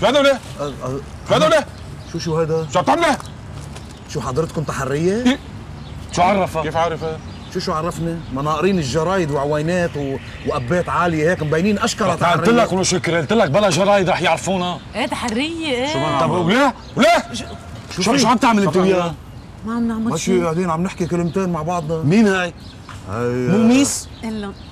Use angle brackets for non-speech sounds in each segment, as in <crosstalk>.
شو هذا ولا شو هذا ولا شو شو هذا شو عم شو حضرتكم تحريه شو عرفك؟ كيف عارف هذا شو شو عرفنا مناقرين الجرايد وعوينات و... وابات عاليه هيك مبينين اشكرا قلت تحريه لك ولو شكرا قلت لك بلا جرايد رح يعرفونا إيه تحريه إيه طب وليه؟ وليه؟ شو في؟ شو عم تعمل انت شو وياه؟ ما عم نعمل ماشي شيء قاعدين عم نحكي كلمتين مع بعضنا مين هاي؟ هاي مو ميس؟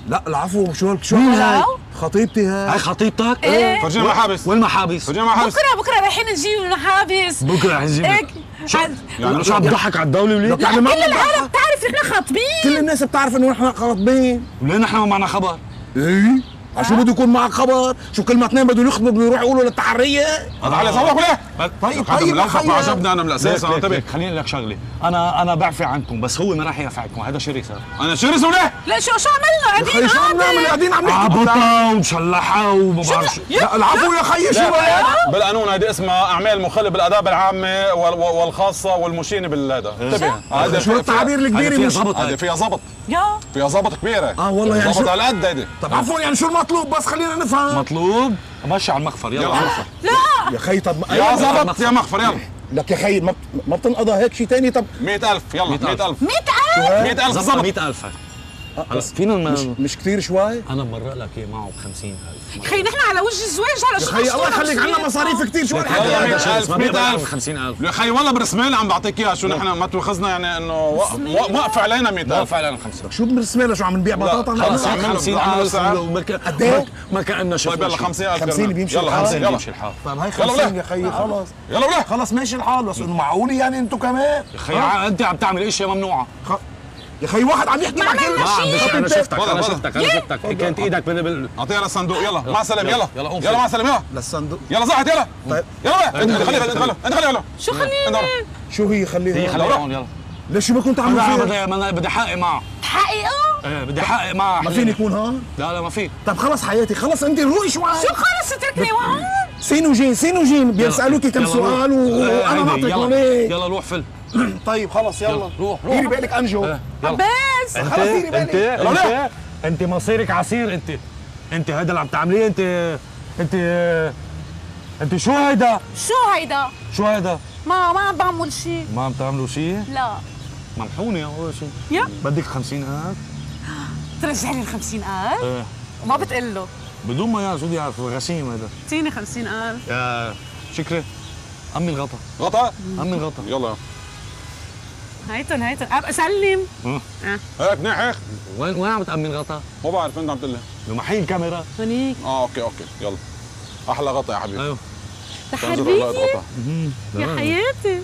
لا العفو شو شو مين هاي؟ خطيبتي هاي هاي خطيبتك؟ إيه. فرجينا محابس وين محابس؟ فرجينا محابس بكرة بكرة رايحين نجيب المحابس بكرة رح نجيب هيك شو عاد- يعني شو عم تضحك على الدولة وليه؟ يعني كل العالم. بتعرف نحن خاطبين كل الناس بتعرف إنه نحن خاطبين وليه نحن ما معنا خبر؟ إيه شو بده يكون معك خبر؟ شو كل ما اثنين بدهم يخطبوا بده يروحوا يقولوا للتحرية؟ هذا علي صوتك ولا طيب هذا طيب أخي. ما عجبني أنا من الأساس أنا انتبه ليك خليني أقول لك شغلة. أنا أنا بعفي عنكم بس هو ما راح يعفي عنكم هذا شرس أنا شرس ولا لا شو شو عملنا؟ خي شو عم نعمل قاعدين عم نحكي عبطة ومشلحة وما بعرف شو. لا العفو يا خيي شو؟ بالقانون هذه اسمها أعمال مخالفة بالاداب العامه وال- وال- والخاصة والمشينة بالهذا. انتبه هذا شو التعابير هذا الكبيره مش ضبط. هذه هاي. فيها ضبط. يا. فيها ضبط كبيرة. آه والله يعني ضبط شو- على قد هيدي طب عفوا يعني شو المطلوب؟ بس خلينا نفهم. مطلوب؟ ماشي على المخفر يلا. يلا مخفر. المخفر يا خي طب يا. ضبط يا مخفر يلا. لك يا خي ما ما بتنقضى هيك شيء ثاني طب 100000 يلا 100,000. 100000 100 100000 ظبط ضبط 100000 هلا فينا مش, ما مش كثير شوي؟ أنا بمرق لك إياه معه ب 50000 خي نحن على وجه الزواج على يا شو خي الله يخليك عنا مصرية؟ مصاريف كثير شو يلا الحكي يا هذا؟ مية شرس ألف، ما مية بيقدر ألف. 50000 يا خي والله برسمال عم بعطيك إياها شو نحن ما تواخذنا يعني إنه واقفة علينا 100000 لا فعلا 5 شو بنرسمها شو عم نبيع بطاطا؟ خلص لا، عم- عملوا- 50000 عملوا وما كان- قد إيه؟ ما كأننا شفنا طيب يلا شيء. 50000 50 كمان. بيمشي يلا الحال. 50 يلا يلا يمشي الحال طيب يلا 50 ولا. يا خي خلص يلا ولا خلص ماشي الحال بس إنه معقول يعني أنتم كمان خي أنت عم تعمل اشياء ممنوعه. يا خي واحد عم يحكي مع عملنا كل ما عم بش أنا شفتك أنا. شفتك أنا شفتك. كانت إيدك بال- اعطيها للصندوق يلا. مع السلامة يلا. يلا، قوم يلا. مع السلامة يلا. للصندوق يلا زحت يلا. طيب. يلا انت خليها انت خليها انت خليها يلا. شو روح. شو هي هي خليها خليها هون يلا. ليش ما كنت لا فيها؟ أنا بدي احقق معه حقيقة إيه بدي احقق معه ما فيني يكون هون؟ لا لا ما في. طب خلص حياتي خلص انت روقي شوي. شو خلص؟ اتركني وهون. سين وجين سين وجين بيسألوكي كم يلا سؤال إيه، وأنا بعطيك يلا. هون يلا روح فل. <clears throat> طيب خلص يلا. روح، روح. ديري بالك أنجو. ديري بالك. أنت أنت. أنت مصيرك عسير أنت أنت هيدا اللي عم تعمليه أنت أنت أنت شو هيدا؟ شو هيدا؟ شو هيدا؟ ما ما عم بعمل شيء ما عم تعملوا شيء لا. ممحوني اول شيء يا. بدك 50000 ترجع لي ال 50000 إيه. وما بتقول له. بدون ما يا شو بدي يعرف غشيم هذا اعطيني 50000 يا شكري. أمي الغطا. غطا؟ أمي الغطا. يلا. هيتن هيتن. ابقى سلم. آه. هيك منيح هيك وين وين عم تأمن غطا؟ مو بعرف انت عم تقول لي؟ محي الكاميرا هنيك. آه أوكي أوكي. يلا. أحلى غطا يا حبيبي. أيوه. غطا يا حياتي.